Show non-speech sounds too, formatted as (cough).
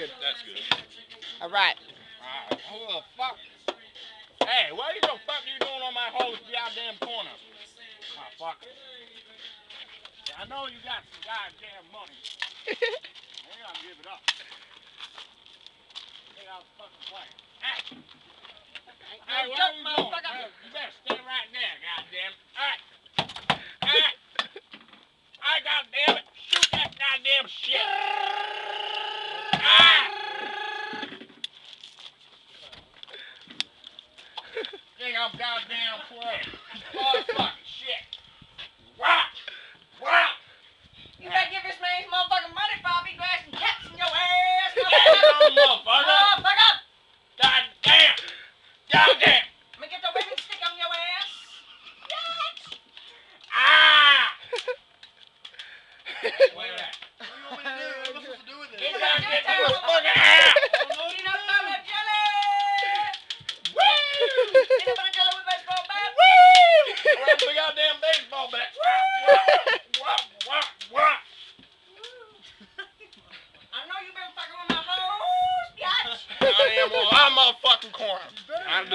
good. That's good. All right. Alright, who the fuck? Hey, what the fuck you doing on my whole goddamn corner? Oh, fuck. I know you got some goddamn money. (laughs) I gonna give it up. Out the fucking way. Hey! Hey, what are you doing? Hey, you better stay right there, goddamn. Alright. Alright. Alright, goddamn it. Shoot that goddamn shit. Ah! Think I'm goddamn playing. Oh, fucking shit. Wow. Wow. You better give this man his motherfucking money, Bobby. Go ask some cats in your ass. Damn, (laughs) motherfucker. Motherfucker! God damn. God damn. Let me get the whipping stick on your ass. Ah. Wait a minute. What do you want me to do? What am I supposed to do with You this? My. I am